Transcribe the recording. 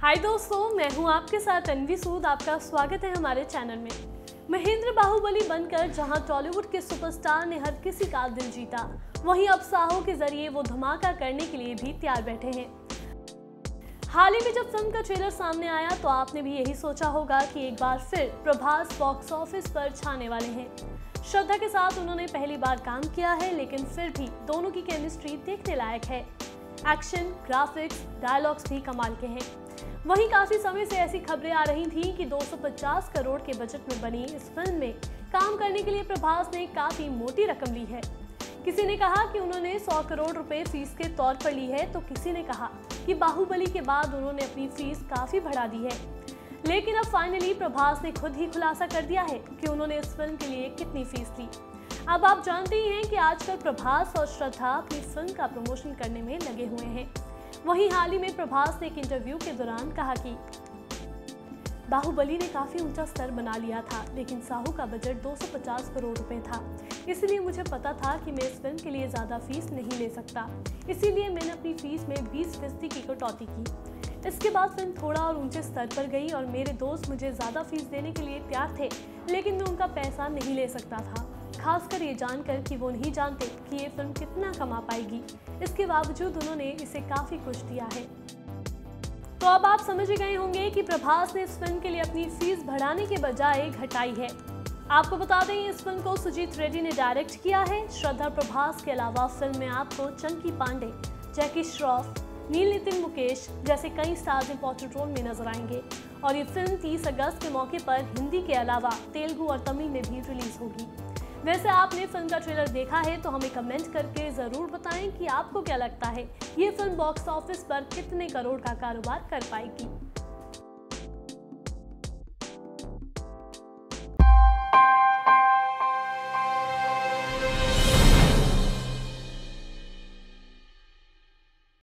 हाय दोस्तों, मैं हूँ आपके साथ अनवी सूद। आपका स्वागत है हमारे चैनल में। महेंद्र बाहुबली बनकर जहाँ टॉलीवुड के सुपरस्टार ने हर किसी का दिल जीता, वहीं अब साहो के ज़रिए वो धमाका करने के लिए भी तैयार बैठे हैं। हाल ही में जब फ़िल्म का ट्रेलर सामने आया तो आपने भी यही सोचा होगा कि एक बार फिर प्रभास बॉक्स ऑफ़िस पर छाने वाले हैं। श्रद्धा के साथ उन्होंने पहली बार काम किया है, लेकिन फिर भी दोनों की केमिस्ट्री देखने लायक है। एक्शन ग्राफिक्स डायलॉग्स भी कमाल के हैं। वहीं काफ़ी समय से ऐसी खबरें आ रही थीं कि 250 करोड़ के बजट में बनी इस फ़िल्म में काम करने के लिए प्रभास ने काफ़ी मोटी रकम ली है। किसी ने कहा कि उन्होंने 100 करोड़ रुपए फ़ीस के तौर पर ली है तो किसी ने कहा कि बाहुबली के बाद उन्होंने अपनी फ़ीस काफ़ी बढ़ा दी है। लेकिन अब फाइनली प्रभास ने खुद ही खुलासा कर दिया है कि उन्होंने इस फ़िल्म के लिए कितनी फ़ीस ली। अब आप जानते ही हैं कि आजकल प्रभास और श्रद्धा अपनी फ़िल्म का प्रमोशन करने में लगे हुए हैं। वहीं हाल ही में प्रभास ने एक इंटरव्यू के दौरान कहा कि बाहुबली ने काफ़ी ऊँचा स्तर बना लिया था, लेकिन साहू का बजट 250 करोड़ रुपए था। इसलिए मुझे पता था कि मैं इस फ़िल्म के लिए ज़्यादा फ़ीस नहीं ले सकता। इसीलिए मैंने अपनी फ़ीस में 20 फ़ीसदी की कटौती की। इसके बाद फ़िल्म थोड़ा और ऊँचे स्तर पर गई और मेरे दोस्त मुझे ज़्यादा फ़ीस देने के लिए तैयार थे, लेकिन मैं उनका पैसा नहीं ले सकता था। खासकर ये जानकर कि वो नहीं जानते कि ये फ़िल्म कितना कमा पाएगी। इसके बावजूद उन्होंने इसे काफ़ी कुछ दिया है। तो अब आप समझ गए होंगे कि प्रभास ने इस फ़िल्म के लिए अपनी फ़ीस बढ़ाने के बजाय घटाई है। आपको बता दें, इस फ़िल्म को सुजीत रेड्डी ने डायरेक्ट किया है। श्रद्धा प्रभास के अलावा फ़िल्म में आपको चंकी पांडे, जैकी श्रॉफ नील नितिन मुकेश जैसे कई स्टार्स इंपॉर्टेंट रोल में नज़र आएँगे। और ये फ़िल्म 30 अगस्त के मौके पर हिंदी के अलावा तेलुगु और तमिल में भी रिलीज़ होगी। वैसे आपने फ़िल्म का ट्रेलर देखा है तो हमें कमेंट करके ज़रूर बताएँ कि आपको क्या लगता है, ये फ़िल्म बॉक्स ऑफ़िस पर कितने करोड़ का कारोबार कर पाएगी।